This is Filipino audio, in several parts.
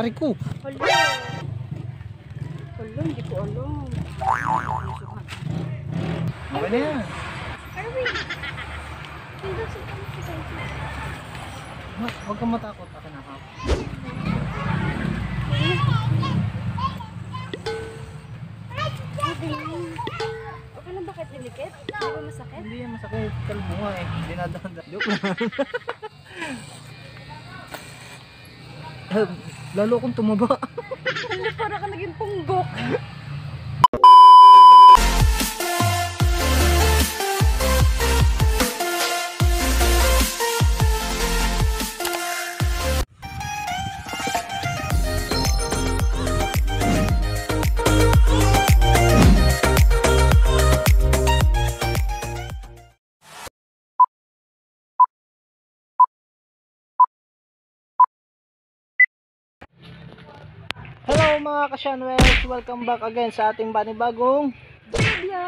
Aray ko. Hala. Hala, hindi ko alam. Okay na yan. Erwin. Hindi Huwag kang matakot. Akin ako. Okay lang bakit dinikit? Di ba masakit? Hindi yan masakit. Kalbo nga eh. Dinadanda. Joke lang. Lalo akong tumaba. Hello mga ka-Shanwels! Welcome back again sa ating panibagong Video!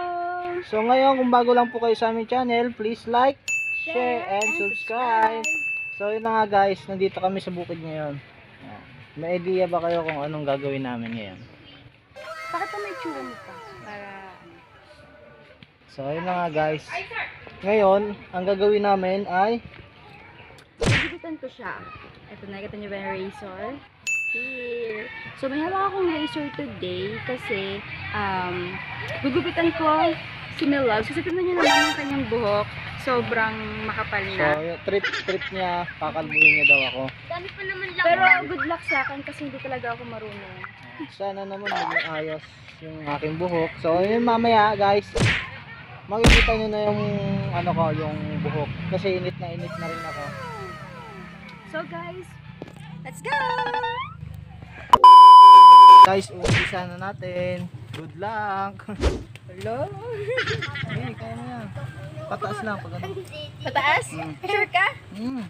So ngayon kung bago lang po kayo sa aming channel, please like, share, and subscribe. So yun na nga guys, nandito kami sa bukid ngayon. May idea ba kayo kung anong gagawin namin ngayon? Bakit pa may tsura pa? Para? So yun na nga guys. Ngayon, ang gagawin namin ay Nagigitan ko siya. Ito, nakikita niyo ba yung razor? Here. So, may hawak akong razor today kasi um, gugupitan ko si Milog. So, tignan niyo naman ang kanyang buhok. Sobrang makapal so na. yung trip trip niya, kakalbuhin niya daw ako. Pero good luck sa akin kasi hindi talaga ako marunong. Sana naman maging ayos yung aking buhok. So yun mamaya guys, makikita nyo na yung ano ko, yung buhok. Kasi init na init na rin ako. So, guys, let's go! Guys, umpisa na natin. Good luck. Hello? Hey, kaya na yan. Pataas lang pag ano. Pataas? Mm. Sure ka? Mm.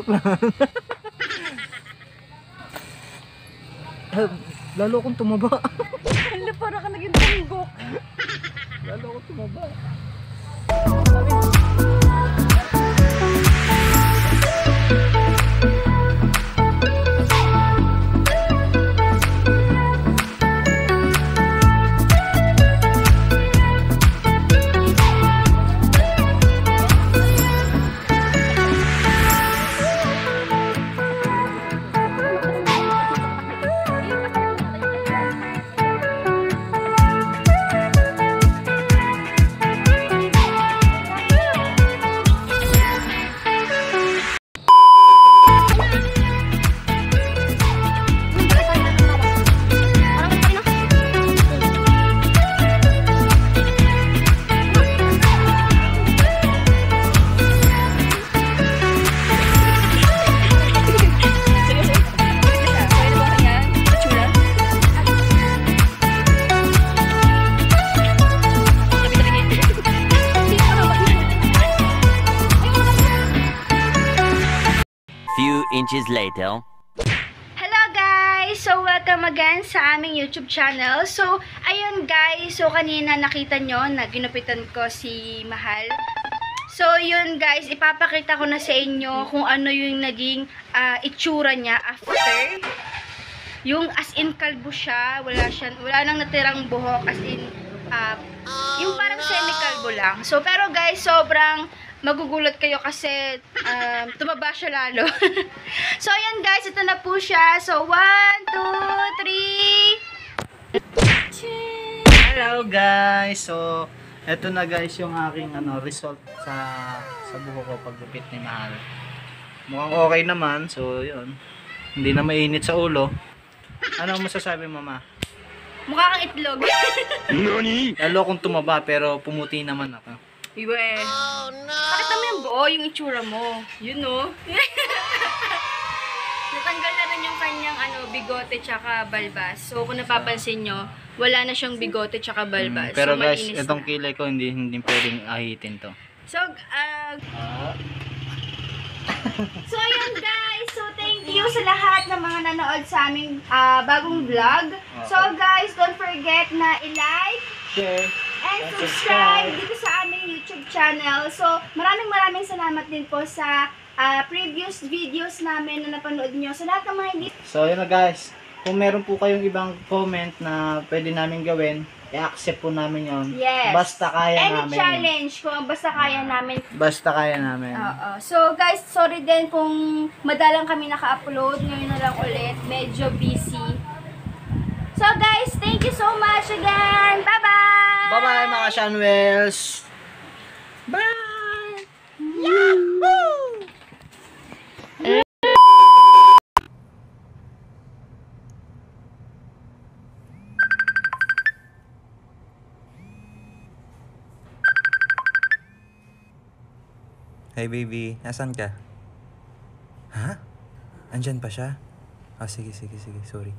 Joke lang. Lalo akong tumaba. Hala, para ka naging tunggok. Lalo akong tumaba. Few inches later. Hello guys! So welcome again sa aming YouTube channel. So, ayun guys, so kanina nakita nyo na ginupitan ko si Mahal. So, yun guys, ipapakita ko na sa inyo kung ano yung naging ah, itsura niya after. Yung as in kalbo siya, wala siya, wala nang natirang buhok as in ah, yung parang semi-kalbo lang. So, pero guys, sobrang magugulat kayo kasi um, tumaba siya lalo. so, ayan guys, ito na po siya. So, one, two, three. Hello guys! So, eto na guys yung aking ano, result sa sa buhok ko paggupit ni Mahal. Mukhang okay naman. So, yun. Hindi na mainit sa ulo. Ano ang masasabi mama? Mukha kang itlog. Lalo akong tumaba pero pumuti naman ako. Iwe. Oh, no! Pakita mo yung buo, yung itsura mo. Yun, no? Natanggal na rin yung kanyang ano, bigote tsaka balbas. So, kung napapansin nyo, wala na siyang bigote tsaka balbas. Mm, pero so, guys, itong na. kilay ko hindi hindi pwedeng ahitin to. So, ah, So, ayun guys. So, thank you sa lahat ng mga nanood sa aming ah, bagong vlog. So, guys, don't forget na i-like Share. And subscribe dito sa aming YouTube channel. So, maraming maraming salamat din po sa ah, previous videos namin na napanood nyo. Sa lahat ng mga hindi So, yun na guys. Kung meron po kayong ibang comment na pwede namin gawin, i-accept po namin yon. Yes. Basta kaya any namin. challenge kung basta kaya namin Basta kaya namin. Oo. So, guys, sorry din kung madalang kami naka-upload. Ngayon na lang ulit. Medyo busy. So, guys, thank you so much again. Bye-bye! Bye-bye mga Shanwells! Bye! Yahoo! Hey baby, nasan ka? Ha? Andyan pa siya? Ah, sige, sige, sige, sorry.